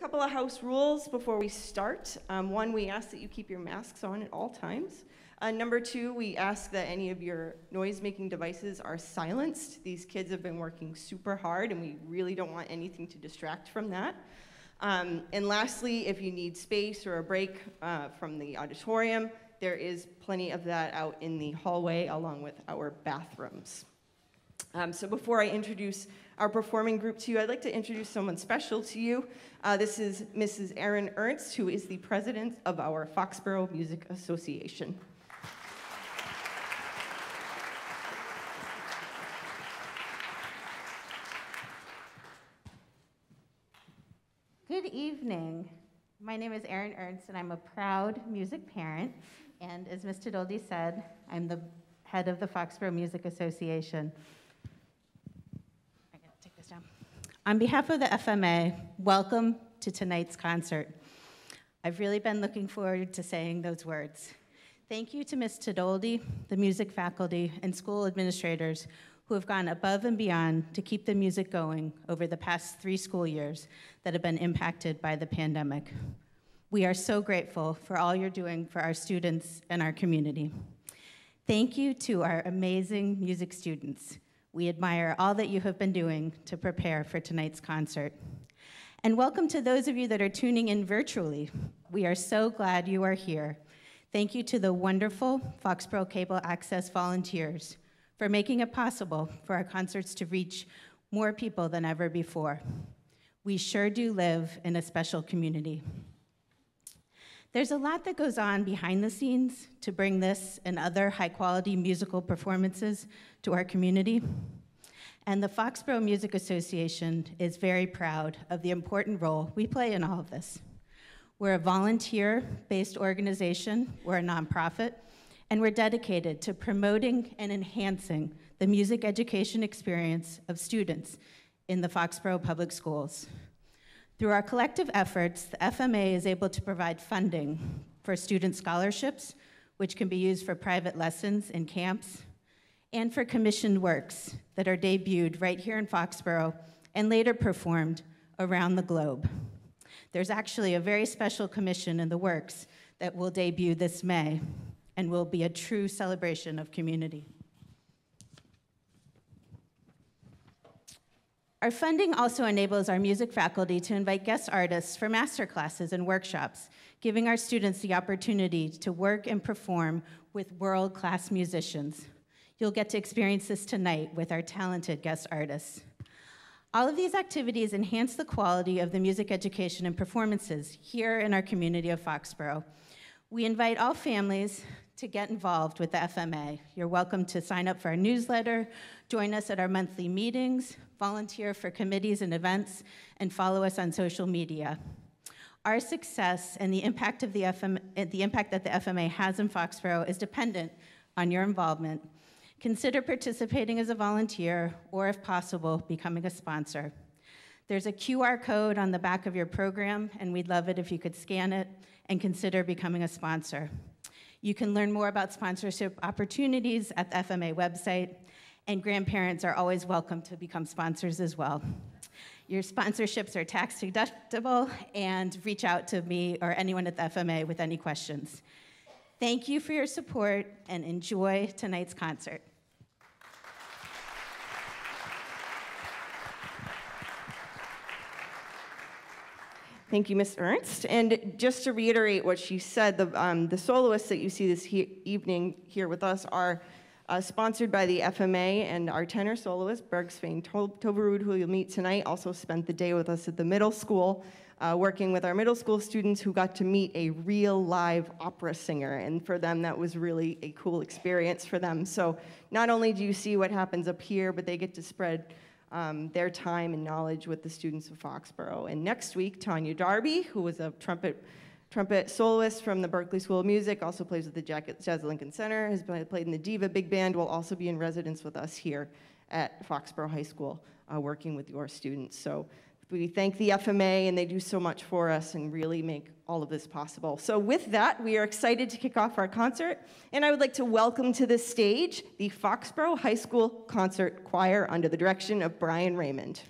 couple of house rules before we start. Um, one, we ask that you keep your masks on at all times. Uh, number two, we ask that any of your noise-making devices are silenced. These kids have been working super hard, and we really don't want anything to distract from that. Um, and lastly, if you need space or a break uh, from the auditorium, there is plenty of that out in the hallway along with our bathrooms. Um, so before I introduce our performing group to you, I'd like to introduce someone special to you. Uh, this is Mrs. Erin Ernst, who is the president of our Foxborough Music Association. Good evening. My name is Erin Ernst, and I'm a proud music parent. And as Ms. Tadoldi said, I'm the head of the Foxborough Music Association. I gotta take this down. On behalf of the FMA, welcome to tonight's concert. I've really been looking forward to saying those words. Thank you to Ms. Tadoldi, the music faculty, and school administrators who have gone above and beyond to keep the music going over the past three school years that have been impacted by the pandemic. We are so grateful for all you're doing for our students and our community. Thank you to our amazing music students. We admire all that you have been doing to prepare for tonight's concert. And welcome to those of you that are tuning in virtually. We are so glad you are here. Thank you to the wonderful Foxborough Cable Access volunteers for making it possible for our concerts to reach more people than ever before. We sure do live in a special community. There's a lot that goes on behind the scenes to bring this and other high quality musical performances to our community. And the Foxborough Music Association is very proud of the important role we play in all of this. We're a volunteer based organization, we're a nonprofit, and we're dedicated to promoting and enhancing the music education experience of students in the Foxborough Public Schools. Through our collective efforts, the FMA is able to provide funding for student scholarships, which can be used for private lessons and camps, and for commissioned works that are debuted right here in Foxborough and later performed around the globe. There's actually a very special commission in the works that will debut this May and will be a true celebration of community. Our funding also enables our music faculty to invite guest artists for master classes and workshops, giving our students the opportunity to work and perform with world-class musicians. You'll get to experience this tonight with our talented guest artists. All of these activities enhance the quality of the music education and performances here in our community of Foxborough. We invite all families to get involved with the FMA. You're welcome to sign up for our newsletter, join us at our monthly meetings, volunteer for committees and events, and follow us on social media. Our success and the impact, of the, FM, the impact that the FMA has in Foxborough is dependent on your involvement. Consider participating as a volunteer, or if possible, becoming a sponsor. There's a QR code on the back of your program, and we'd love it if you could scan it and consider becoming a sponsor. You can learn more about sponsorship opportunities at the FMA website, and grandparents are always welcome to become sponsors as well. Your sponsorships are tax deductible, and reach out to me or anyone at the FMA with any questions. Thank you for your support and enjoy tonight's concert. Thank you, Ms. Ernst. And just to reiterate what she said, the, um, the soloists that you see this he evening here with us are uh, sponsored by the FMA, and our tenor soloist, Berg Svein Toverud, who you'll meet tonight, also spent the day with us at the middle school, uh, working with our middle school students who got to meet a real live opera singer. And for them, that was really a cool experience for them. So not only do you see what happens up here, but they get to spread um, their time and knowledge with the students of Foxborough. And next week, Tanya Darby, who was a trumpet trumpet soloist from the Berklee School of Music, also plays with the Jazz Lincoln Center, has played in the Diva Big Band, will also be in residence with us here at Foxborough High School, uh, working with your students. So we thank the FMA, and they do so much for us and really make all of this possible. So with that, we are excited to kick off our concert, and I would like to welcome to the stage the Foxborough High School Concert Choir under the direction of Brian Raymond.